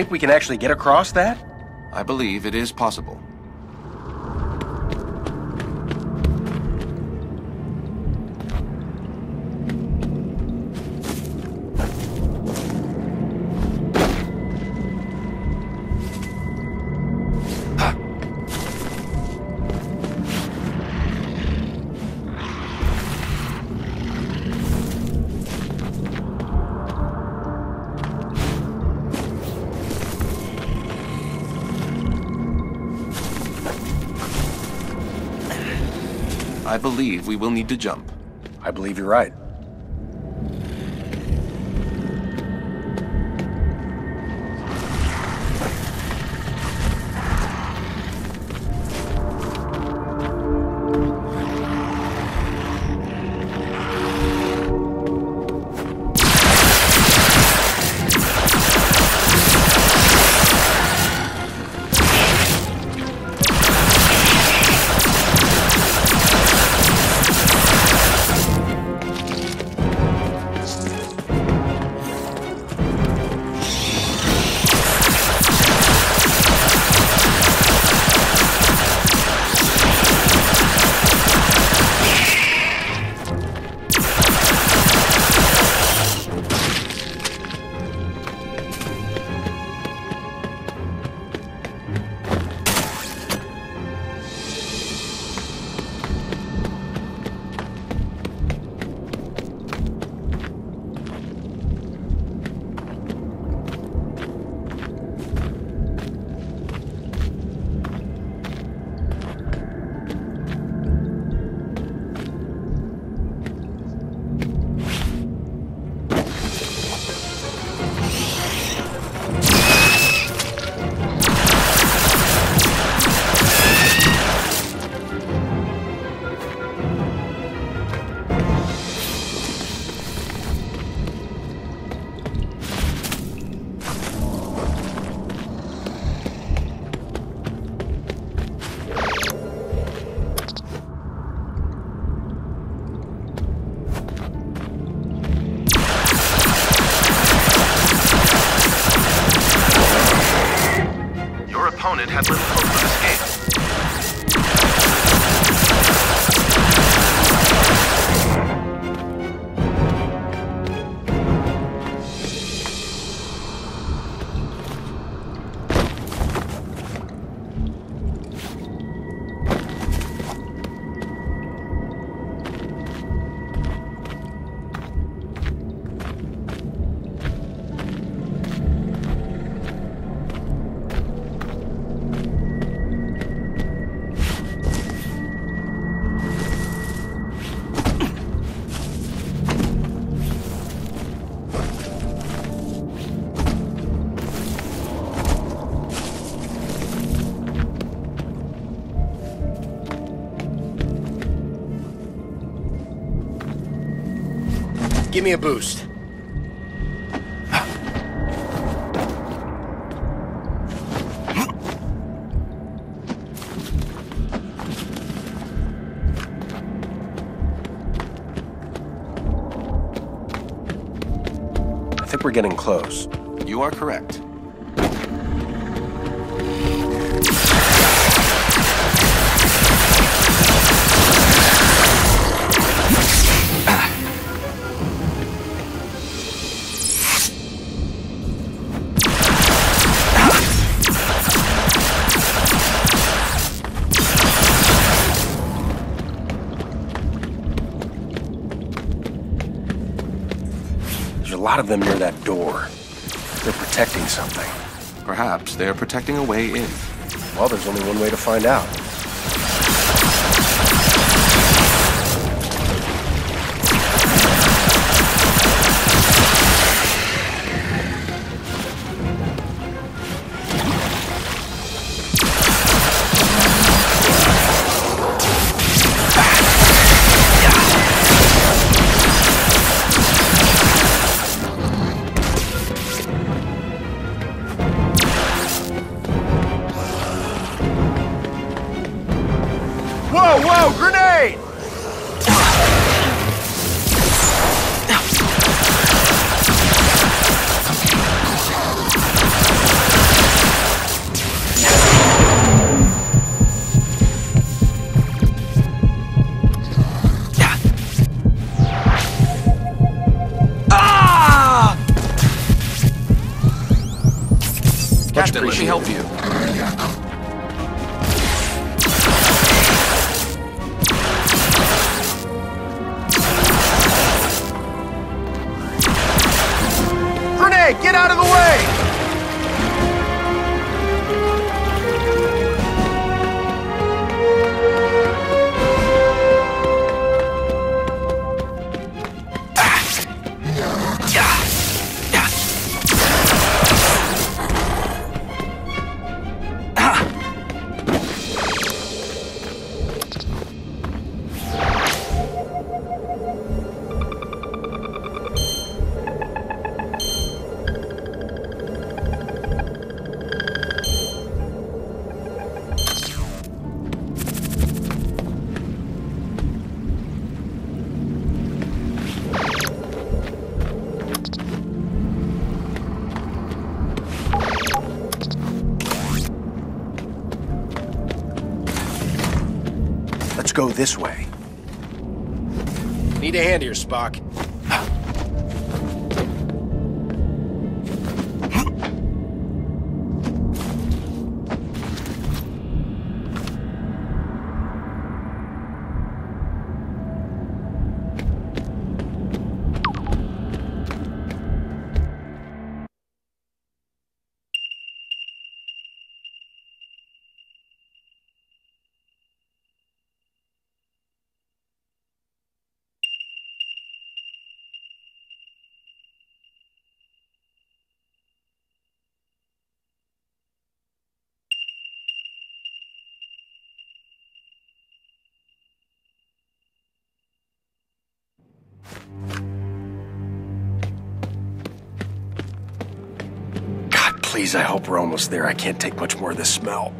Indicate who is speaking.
Speaker 1: think we can actually get across that?
Speaker 2: I believe it is possible. I believe we will need to jump.
Speaker 1: I believe you're right. Give me a boost. I think we're getting close.
Speaker 2: You are correct.
Speaker 1: Lot of them near that door. They're protecting something.
Speaker 2: Perhaps they are protecting a way in.
Speaker 1: Well, there's only one way to find out.
Speaker 2: Me help you.
Speaker 1: Renee, get out of the way! Go this way.
Speaker 3: Need a hand here, Spock.
Speaker 1: Please, I hope we're almost there. I can't take much more of this smell.